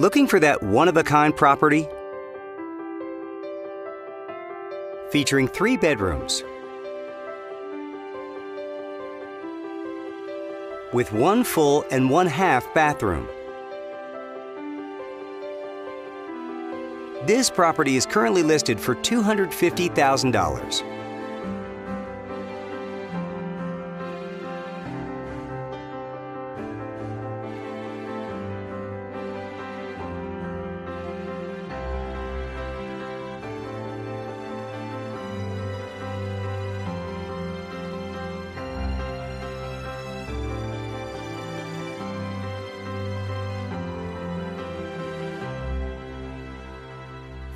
Looking for that one-of-a-kind property? Featuring three bedrooms with one full and one half bathroom. This property is currently listed for $250,000.